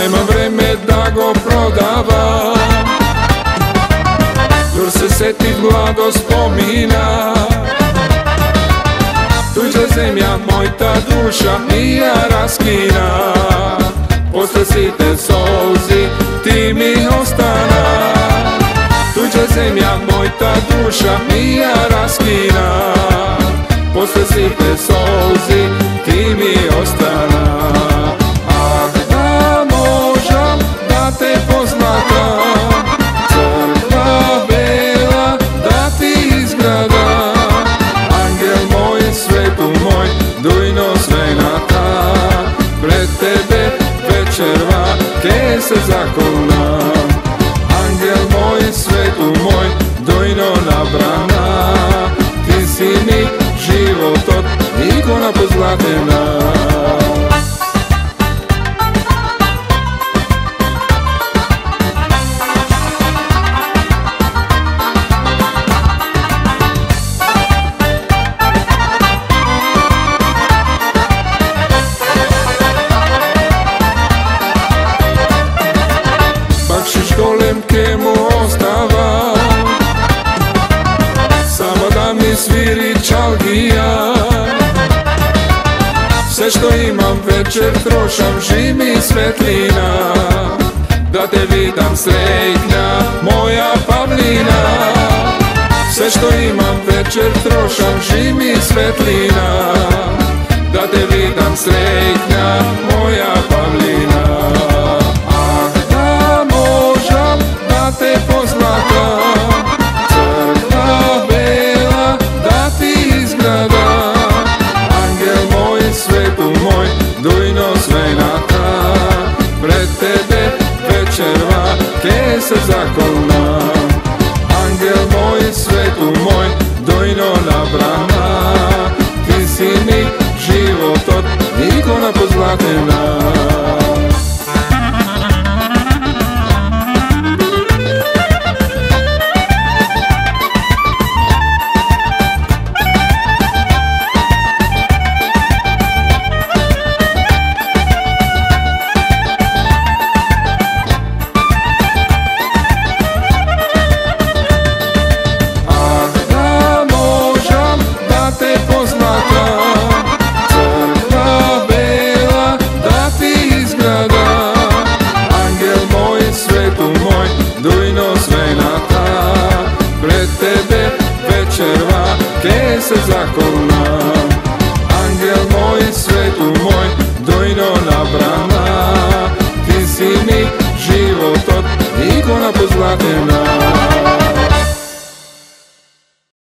nema vreme da go prodava. Tur se setit mlado spomina. Tuđa zemlja, moj ta duša nije raskina. Posle te solzi ti mi ostana. Tuđa zemlja, moj ta duša nije raskina. Posle te solzi ке се заколна Ангел мој, свету мој, дојно на брана Ти си ми животот, икона позлатена ke mu ostava Samo da mi sviri čalgija. Sve što imam večer trošam žimi svetlina. Da te vidim sretna moja Pavlina. Sve što imam večer trošam žimi svetlina. Da te vidim sretna moja svetu moj, dujno svenata Pred tebe večerva, ke se zakona дојно смената Пред тебе вечерва ке се закона Ангел мој, свету мој, дојно набрана. Ти си ми животот, икона позлатена